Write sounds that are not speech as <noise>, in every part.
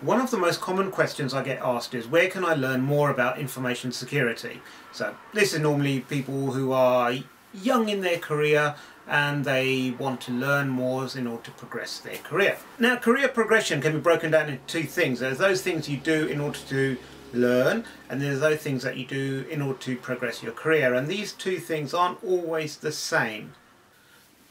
One of the most common questions I get asked is where can I learn more about information security? So this is normally people who are young in their career and they want to learn more in order to progress their career. Now career progression can be broken down into two things. There's those things you do in order to learn and there's those things that you do in order to progress your career and these two things aren't always the same.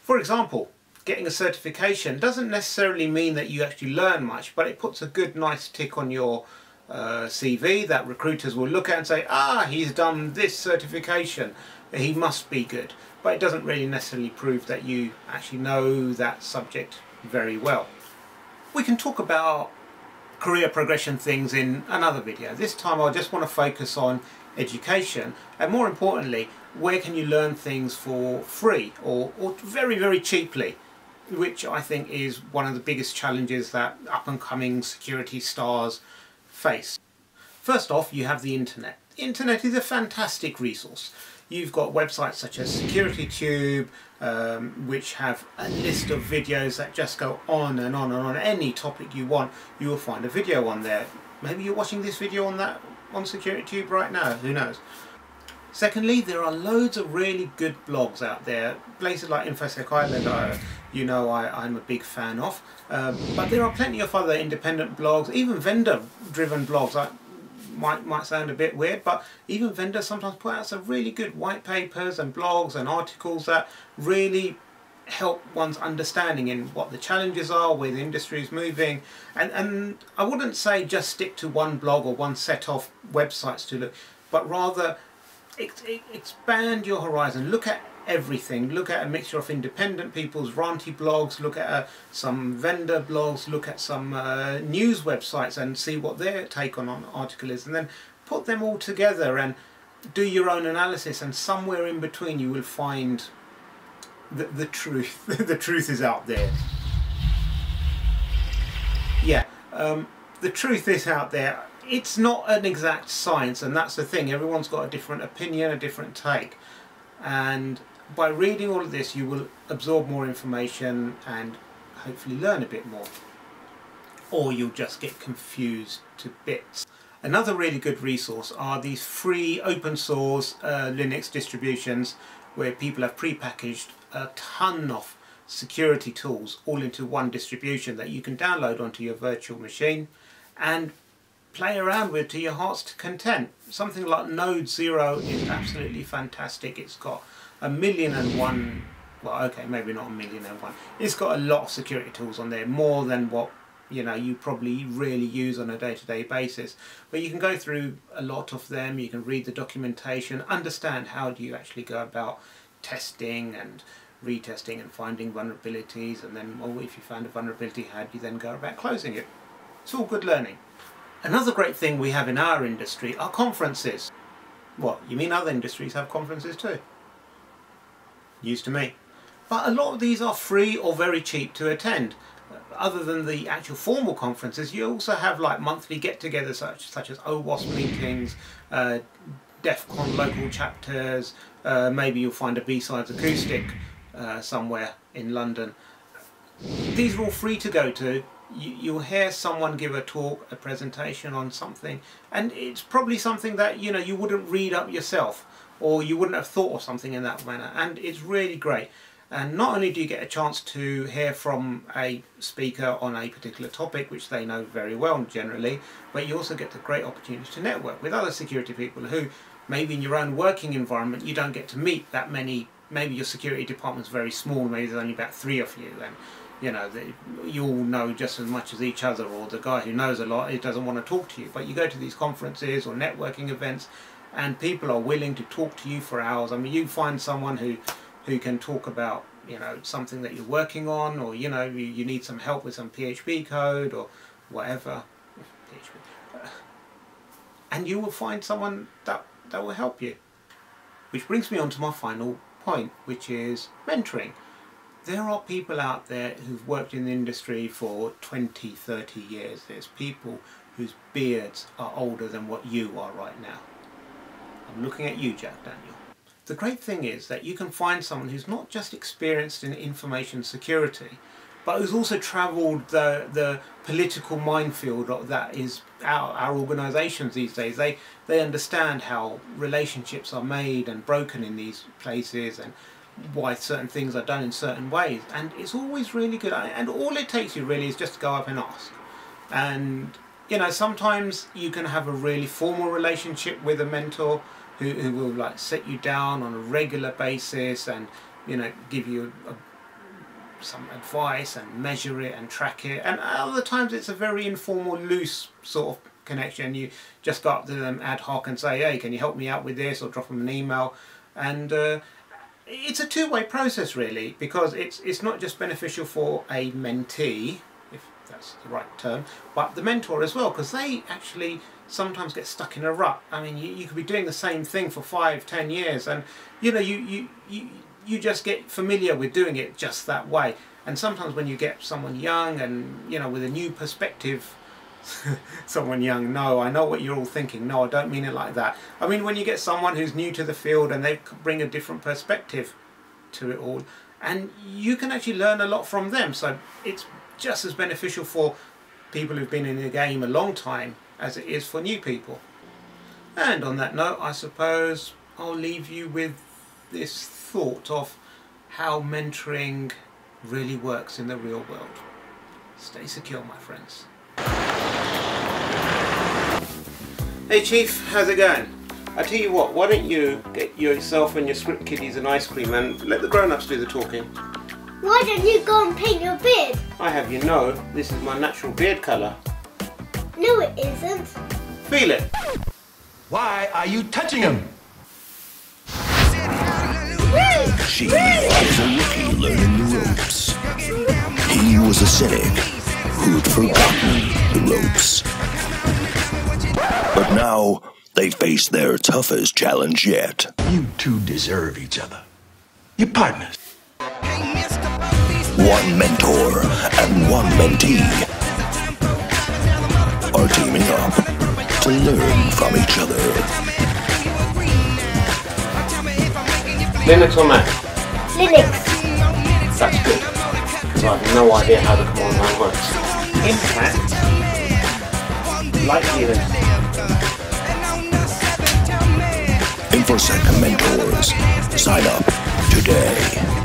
For example, getting a certification doesn't necessarily mean that you actually learn much, but it puts a good, nice tick on your uh, CV that recruiters will look at and say, ah, he's done this certification, he must be good. But it doesn't really necessarily prove that you actually know that subject very well. We can talk about career progression things in another video. This time I just want to focus on education and more importantly, where can you learn things for free or, or very, very cheaply which I think is one of the biggest challenges that up and coming security stars face. First off, you have the internet. The internet is a fantastic resource. You've got websites such as SecurityTube, um, which have a list of videos that just go on and on and on. Any topic you want, you will find a video on there. Maybe you're watching this video on that on SecurityTube right now, who knows? Secondly, there are loads of really good blogs out there. Places like InfoSec Island, you know I, am a big fan of. Um, but there are plenty of other independent blogs, even vendor-driven blogs. I, might might sound a bit weird, but even vendors sometimes put out some really good white papers and blogs and articles that really help one's understanding in what the challenges are, where the industry is moving. And, and I wouldn't say just stick to one blog or one set of websites to look, but rather expand your horizon. Look at everything. Look at a mixture of independent people's ranty blogs, look at uh, some vendor blogs, look at some uh, news websites and see what their take on an article is and then put them all together and do your own analysis and somewhere in between you will find the, the truth. <laughs> the truth is out there. Yeah, um, the truth is out there it's not an exact science and that's the thing everyone's got a different opinion a different take and by reading all of this you will absorb more information and hopefully learn a bit more or you'll just get confused to bits another really good resource are these free open source uh, Linux distributions where people have pre-packaged a ton of security tools all into one distribution that you can download onto your virtual machine and play around with to your heart's content. Something like Node Zero is absolutely fantastic. It's got a million and one, well okay, maybe not a million and one. It's got a lot of security tools on there, more than what you know you probably really use on a day-to-day -day basis. But you can go through a lot of them, you can read the documentation, understand how do you actually go about testing and retesting and finding vulnerabilities and then well, if you found a vulnerability how do you then go about closing it. It's all good learning. Another great thing we have in our industry are conferences. What, you mean other industries have conferences too? News to me. But a lot of these are free or very cheap to attend. Other than the actual formal conferences, you also have like monthly get-togethers such, such as OWASP meetings, uh, DEF CON local chapters, uh, maybe you'll find a B-Sides acoustic uh, somewhere in London. These are all free to go to you, you'll hear someone give a talk, a presentation on something, and it's probably something that you know you wouldn't read up yourself, or you wouldn't have thought of something in that manner, and it's really great. And not only do you get a chance to hear from a speaker on a particular topic, which they know very well generally, but you also get the great opportunity to network with other security people who maybe in your own working environment you don't get to meet that many maybe your security department's very small maybe there's only about three of you and you know, the, you all know just as much as each other, or the guy who knows a lot, he doesn't want to talk to you. But you go to these conferences or networking events, and people are willing to talk to you for hours. I mean, you find someone who, who can talk about, you know, something that you're working on, or you know, you, you need some help with some PHP code or whatever, uh, and you will find someone that that will help you. Which brings me on to my final point, which is mentoring there are people out there who've worked in the industry for 20, 30 years. There's people whose beards are older than what you are right now. I'm looking at you, Jack Daniel. The great thing is that you can find someone who's not just experienced in information security, but who's also travelled the the political minefield that is our, our organisations these days. They they understand how relationships are made and broken in these places and why certain things are done in certain ways and it's always really good and all it takes you really is just to go up and ask and you know sometimes you can have a really formal relationship with a mentor who, who will like set you down on a regular basis and you know give you a, some advice and measure it and track it. And other times it's a very informal loose sort of connection. You just go up to them ad hoc and say hey can you help me out with this? or drop them an email. And uh, it's a two-way process really because it's it's not just beneficial for a mentee that's the right term but the mentor as well because they actually sometimes get stuck in a rut i mean you, you could be doing the same thing for five ten years and you know you you, you you just get familiar with doing it just that way and sometimes when you get someone young and you know with a new perspective <laughs> someone young. No, I know what you're all thinking. No, I don't mean it like that. I mean when you get someone who's new to the field and they bring a different perspective to it all, and you can actually learn a lot from them. So it's just as beneficial for people who've been in the game a long time as it is for new people. And on that note, I suppose I'll leave you with this thought of how mentoring really works in the real world. Stay secure, my friends. Hey Chief, how's it going? I tell you what, why don't you get yourself and your script kiddies an ice cream and let the grown-ups do the talking. Why don't you go and paint your beard? I have you know, this is my natural beard colour. No it isn't. Feel it. Why are you touching him? She was a rookie learning the ropes. He was a cynic who'd forgotten the ropes. But now they face their toughest challenge yet. You two deserve each other. You're partners. One mentor and one mentee are teaming up to learn from each other. Linux or Mac? Linux. That's good. Because I have no idea how the command line works. In fact, like Linux. InfoSec Mentors. Sign up today.